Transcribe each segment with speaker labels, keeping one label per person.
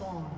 Speaker 1: Minions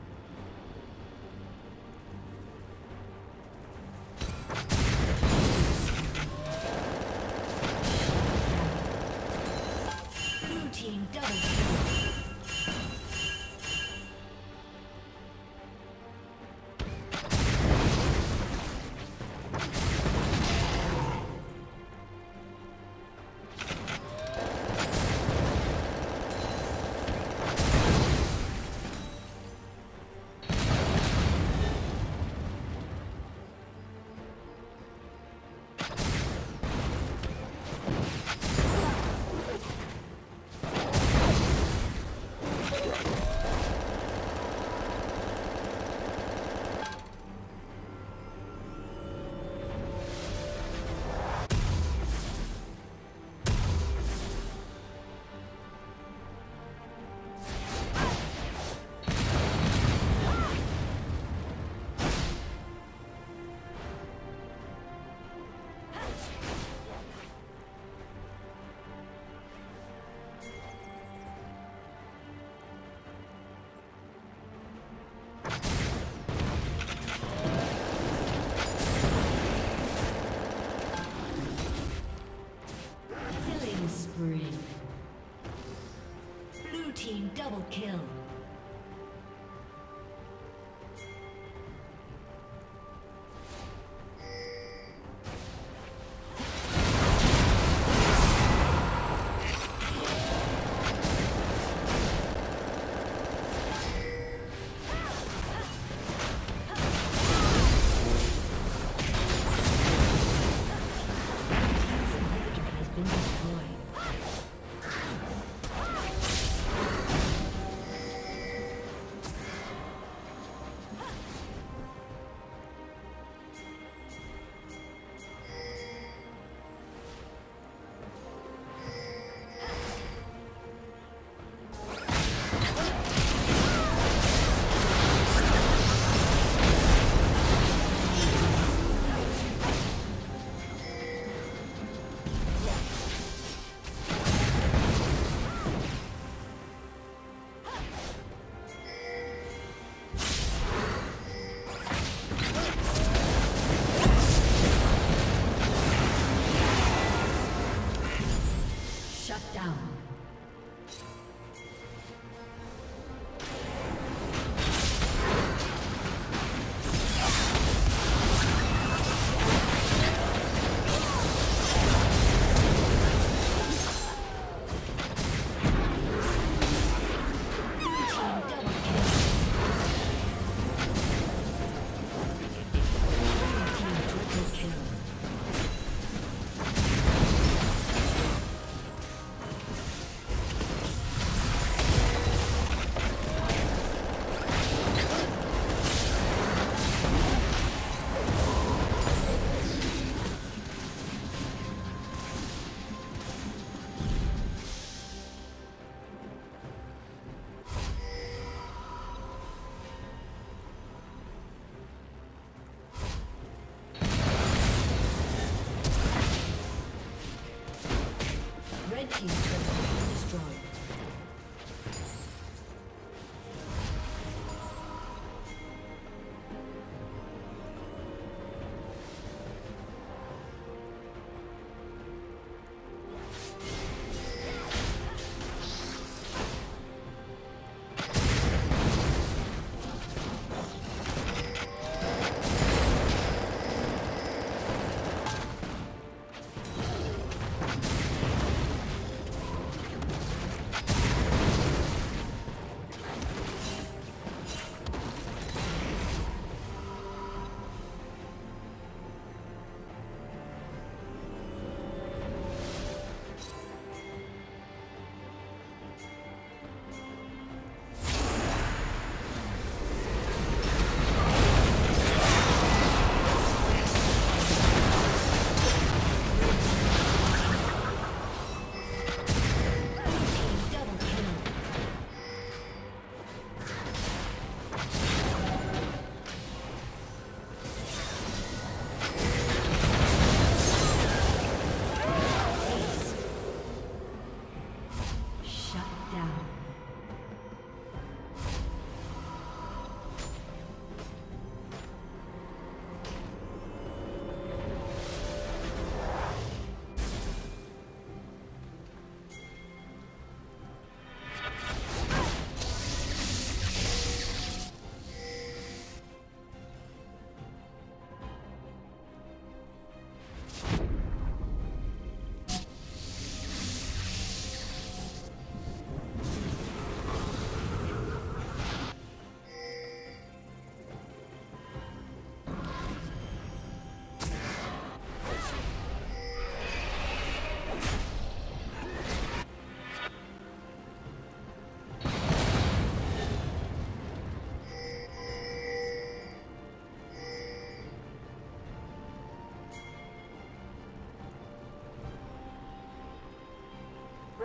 Speaker 1: Double kill.